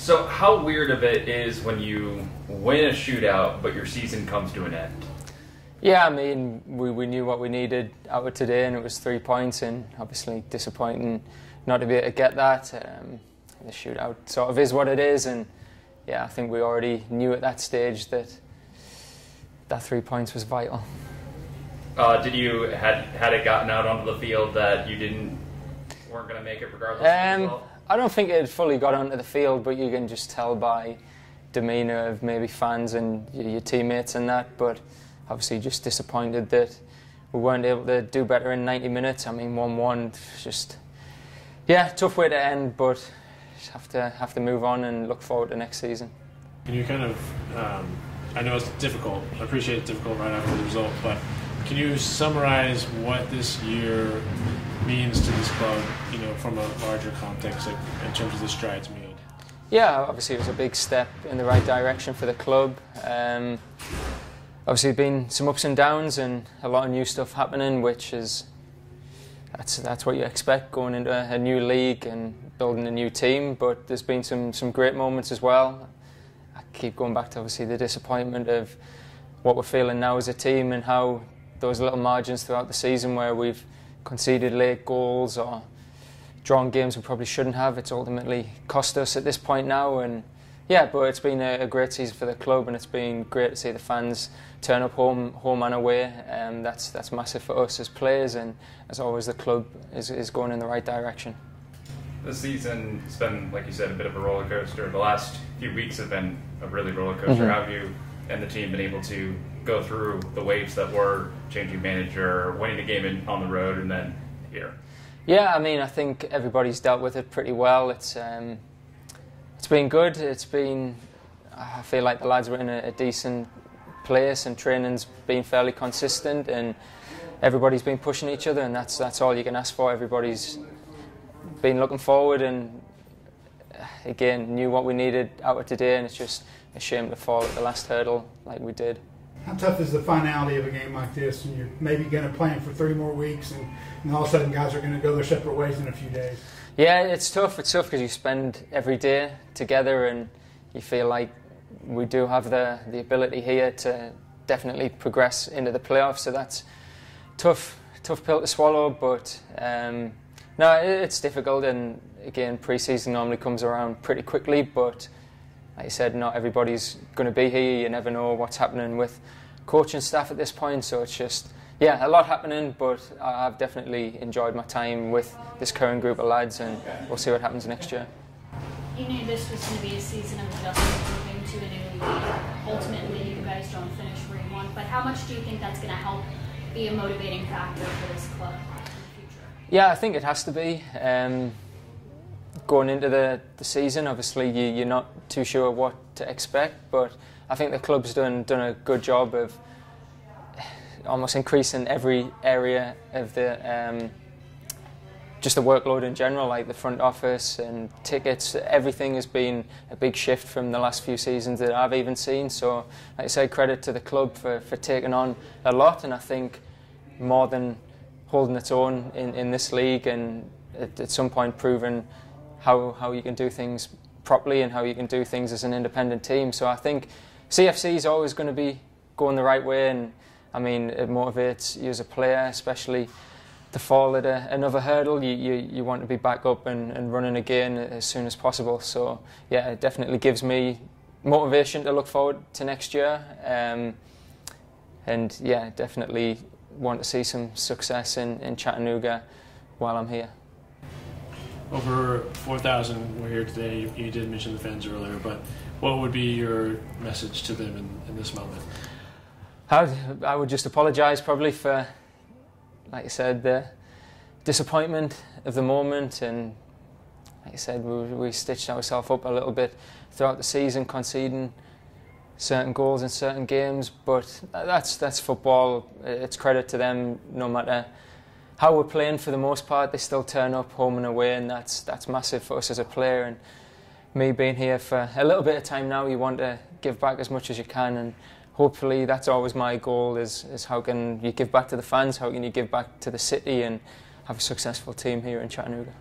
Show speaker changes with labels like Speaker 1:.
Speaker 1: So, how weird of it is when you win a shootout, but your season comes to an end?
Speaker 2: Yeah, I mean, we, we knew what we needed out of today, and it was three points, and obviously disappointing not to be able to get that. Um, the shootout sort of is what it is, and yeah, I think we already knew at that stage that that three points was vital.
Speaker 1: Uh, did you had had it gotten out onto the field that you didn't weren't going to make it regardless? Um,
Speaker 2: I don't think it had fully got onto the field, but you can just tell by demeanour of maybe fans and your teammates and that. But obviously, just disappointed that we weren't able to do better in 90 minutes. I mean, 1-1, just yeah, tough way to end, but have to have to move on and look forward to next season.
Speaker 3: Can you kind of? Um, I know it's difficult. I appreciate it's difficult right after the result, but can you summarize what this year means to this club? You know, from a larger context, like in terms of the strides made.
Speaker 2: Yeah, obviously it was a big step in the right direction for the club. Um, obviously, been some ups and downs and a lot of new stuff happening, which is that's that's what you expect going into a, new league and building a new team. But there's been some some great moments as well. I keep going back to obviously the disappointment of what we're feeling now as a team and how those little margins throughout the season where we've conceded late goals or drawn games we probably shouldn't have. It's ultimately cost us at this point now, and yeah, but it's been a, a great season for the club, and it's been great to see the fans turn up home, home and away. Um, that's that's massive for us as players, and as always, the club is, is going in the right direction.
Speaker 1: This season's been, like you said, a bit of a roller coaster. The last few weeks have been a really roller coaster. Mm-hmm. How have you and the team been able to go through the waves that were changing manager, winning the game in, on the road, and then here?
Speaker 2: Yeah, I mean, I think everybody's dealt with it pretty well. It's um, it's been good. It's been I feel like the lads were in a, a decent place, and training's been fairly consistent, and everybody's been pushing each other, and that's that's all you can ask for. Everybody's been looking forward, and again knew what we needed out of today, and it's just a shame to fall at the last hurdle like we did.
Speaker 4: How tough is the finality of a game like this, and you're maybe going to play plan for three more weeks, and, and all of a sudden guys are going to go their separate ways in a few days?
Speaker 2: Yeah, it's tough. It's tough because you spend every day together, and you feel like we do have the the ability here to definitely progress into the playoffs. So that's tough, tough pill to swallow. But um, no, it's difficult, and again, pre-season normally comes around pretty quickly, but like you said, not everybody's going to be here. You never know what's happening with coaching staff at this point. So it's just, yeah, a lot happening, but I've definitely enjoyed my time with this current group of lads, and we'll see what happens next year.
Speaker 5: You knew this was going to be a season of adjustment moving to a new league. Ultimately, you guys don't finish where you want, but how much do you think that's going to help be a motivating factor for this club in the future?
Speaker 2: Yeah, I think it has to be. Um, going into the, the season, obviously you, you're not too sure what to expect, but I think the club's done done a good job of almost increasing every area of the um, just the workload in general, like the front office and tickets. Everything has been a big shift from the last few seasons that I've even seen. So, like I say, credit to the club for, for taking on a lot, and I think more than holding its own in, in this league and at, at some point proving how, how you can do things properly and how you can do things as an independent team. So I think CFC is always going to be going the right way, and I mean it motivates you as a player, especially to fall at a, another hurdle. You, you you want to be back up and, and running again as soon as possible. So yeah, it definitely gives me motivation to look forward to next year. Um, and yeah, definitely want to see some success in, in Chattanooga while I'm here.
Speaker 3: Over 4,000 were here today. You, did mention the fans earlier, but what would be your message to them in, in this moment?
Speaker 2: I would, I would just apologise probably for, like I said, the disappointment of the moment and like I said, we, we stitched ourselves up a little bit throughout the season, conceding certain goals in certain games. But that's that's football. It's credit to them, no matter how we're playing for the most part, they still turn up home and away, and that's that's massive for us as a player. And me being here for a little bit of time now, you want to give back as much as you can, and hopefully that's always my goal: is is how can you give back to the fans, how can you give back to the city, and have a successful team here in Chattanooga.